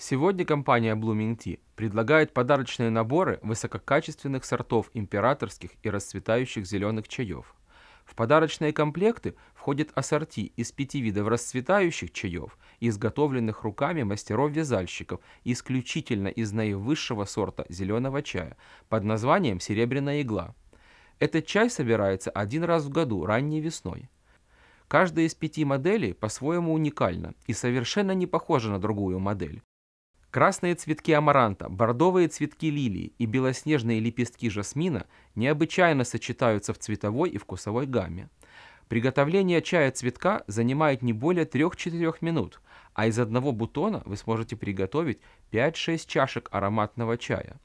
Сегодня компания Blooming Tea предлагает подарочные наборы высококачественных сортов императорских и расцветающих зеленых чаев. В подарочные комплекты входит ассорти из пяти видов расцветающих чаев, изготовленных руками мастеров-вязальщиков исключительно из наивысшего сорта зеленого чая под названием «Серебряная игла». Этот чай собирается один раз в году, ранней весной. Каждая из пяти моделей по-своему уникальна и совершенно не похожа на другую модель. Красные цветки амаранта, бордовые цветки лилии и белоснежные лепестки жасмина необычайно сочетаются в цветовой и вкусовой гамме. Приготовление чая цветка занимает не более 3-4 минут, а из одного бутона вы сможете приготовить 5-6 чашек ароматного чая.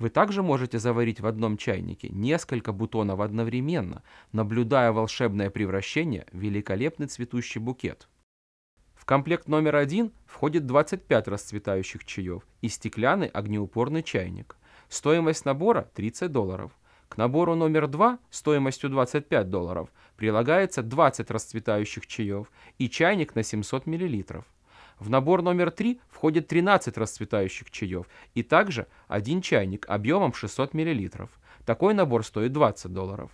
Вы также можете заварить в одном чайнике несколько бутонов одновременно, наблюдая волшебное превращение в великолепный цветущий букет комплект номер один входит 25 расцветающих чаев и стеклянный огнеупорный чайник. Стоимость набора 30 долларов. К набору номер два стоимостью 25 долларов прилагается 20 расцветающих чаев и чайник на 700 мл. В набор номер 3 входит 13 расцветающих чаев и также один чайник объемом 600 мл. Такой набор стоит 20 долларов.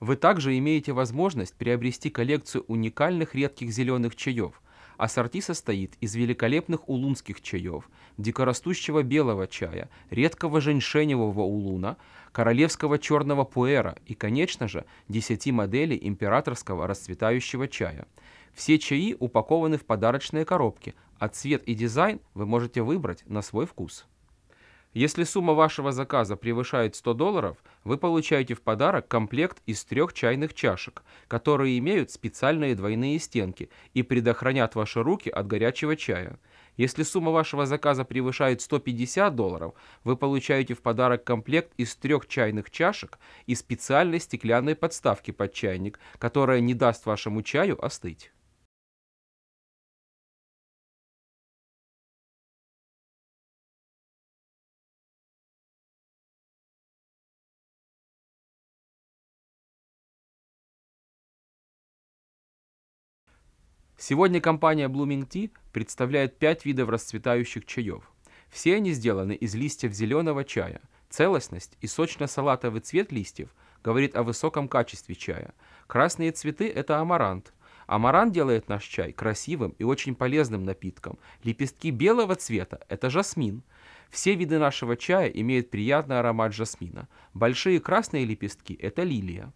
Вы также имеете возможность приобрести коллекцию уникальных редких зеленых чаев. Ассорти состоит из великолепных улунских чаев, дикорастущего белого чая, редкого женьшеневого улуна, королевского черного пуэра и, конечно же, 10 моделей императорского расцветающего чая. Все чаи упакованы в подарочные коробки, а цвет и дизайн вы можете выбрать на свой вкус. Если сумма вашего заказа превышает 100 долларов, вы получаете в подарок комплект из трех чайных чашек, которые имеют специальные двойные стенки и предохранят ваши руки от горячего чая. Если сумма вашего заказа превышает 150 долларов, вы получаете в подарок комплект из трех чайных чашек и специальной стеклянной подставки под чайник, которая не даст вашему чаю остыть. Сегодня компания Blooming Tea представляет 5 видов расцветающих чаев. Все они сделаны из листьев зеленого чая. Целостность и сочно-салатовый цвет листьев говорит о высоком качестве чая. Красные цветы – это амарант. Амарант делает наш чай красивым и очень полезным напитком. Лепестки белого цвета – это жасмин. Все виды нашего чая имеют приятный аромат жасмина. Большие красные лепестки – это лилия.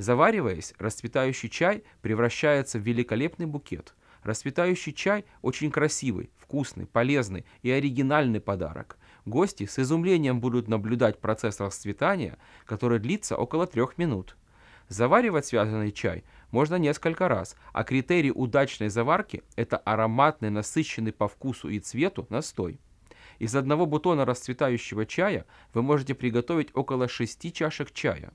Завариваясь, расцветающий чай превращается в великолепный букет. Расцветающий чай очень красивый, вкусный, полезный и оригинальный подарок. Гости с изумлением будут наблюдать процесс расцветания, который длится около трех минут. Заваривать связанный чай можно несколько раз, а критерий удачной заварки – это ароматный, насыщенный по вкусу и цвету настой. Из одного бутона расцветающего чая вы можете приготовить около 6 чашек чая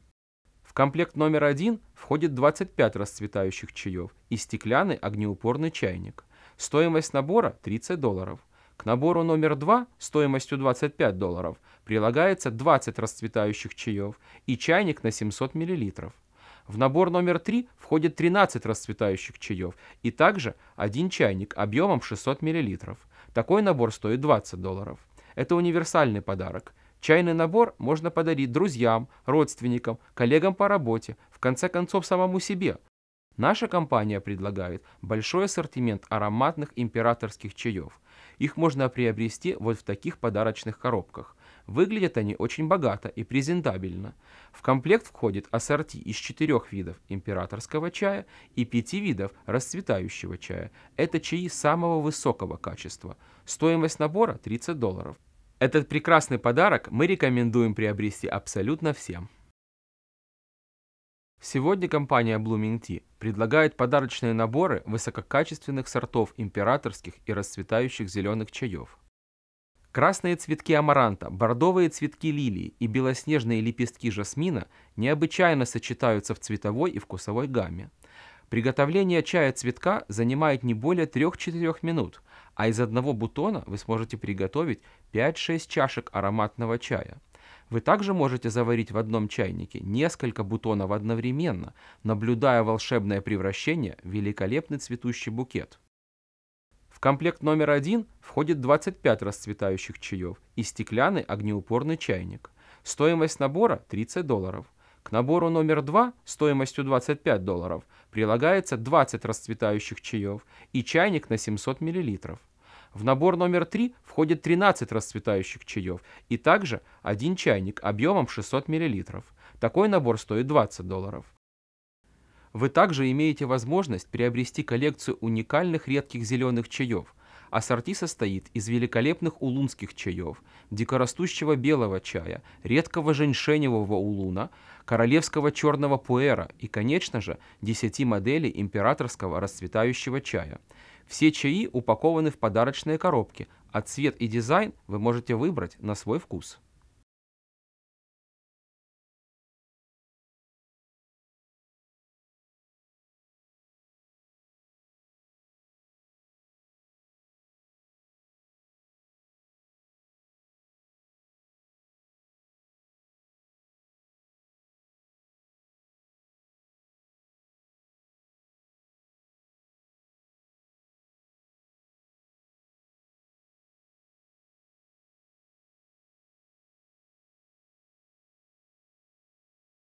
комплект номер один входит 25 расцветающих чаев и стеклянный огнеупорный чайник. Стоимость набора 30 долларов. К набору номер два стоимостью 25 долларов прилагается 20 расцветающих чаев и чайник на 700 мл. В набор номер 3 входит 13 расцветающих чаев и также один чайник объемом 600 мл. Такой набор стоит 20 долларов. Это универсальный подарок – Чайный набор можно подарить друзьям, родственникам, коллегам по работе, в конце концов самому себе. Наша компания предлагает большой ассортимент ароматных императорских чаев. Их можно приобрести вот в таких подарочных коробках. Выглядят они очень богато и презентабельно. В комплект входит ассорти из четырех видов императорского чая и пяти видов расцветающего чая. Это чаи самого высокого качества. Стоимость набора 30 долларов. Этот прекрасный подарок мы рекомендуем приобрести абсолютно всем. Сегодня компания Blooming Tea предлагает подарочные наборы высококачественных сортов императорских и расцветающих зеленых чаев. Красные цветки амаранта, бордовые цветки лилии и белоснежные лепестки жасмина необычайно сочетаются в цветовой и вкусовой гамме. Приготовление чая цветка занимает не более 3-4 минут, а из одного бутона вы сможете приготовить 5-6 чашек ароматного чая. Вы также можете заварить в одном чайнике несколько бутонов одновременно, наблюдая волшебное превращение в великолепный цветущий букет. В комплект номер один входит 25 расцветающих чаев и стеклянный огнеупорный чайник. Стоимость набора 30 долларов. К набору номер 2 стоимостью 25 долларов прилагается 20 расцветающих чаев и чайник на 700 мл. В набор номер 3 входит 13 расцветающих чаев и также один чайник объемом 600 мл. Такой набор стоит 20 долларов. Вы также имеете возможность приобрести коллекцию уникальных редких зеленых чаев – Ассорти состоит из великолепных улунских чаев, дикорастущего белого чая, редкого женьшеневого улуна, королевского черного пуэра и, конечно же, 10 моделей императорского расцветающего чая. Все чаи упакованы в подарочные коробки, а цвет и дизайн вы можете выбрать на свой вкус.